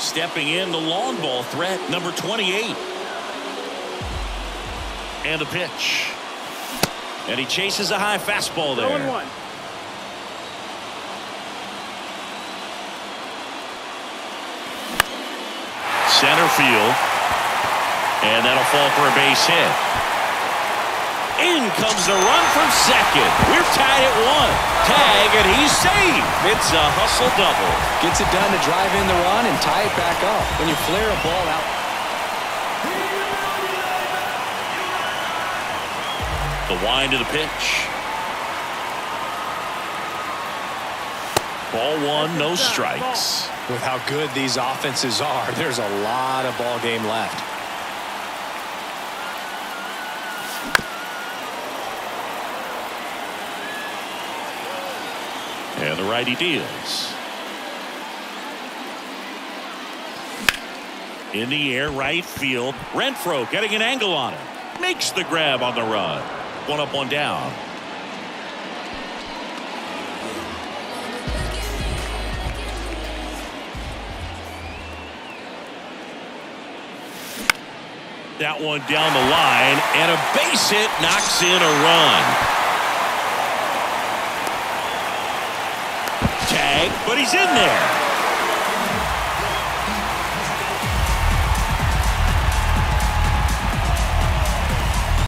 Stepping in the long ball threat, number 28. And a pitch. And he chases a high fastball there. Throwing one. Center field. And that'll fall for a base hit. In comes the run from second. We're tied at one. Tag, and he's safe. It's a hustle double. Gets it done to drive in the run and tie it back up. When you flare a ball out. The wind of the pitch. Ball one, no strikes. With how good these offenses are, there's a lot of ball game left. And the righty deals. In the air, right field. Renfroe getting an angle on it. Makes the grab on the run. One up, one down. That one down the line, and a base hit knocks in a run. Tag, but he's in there.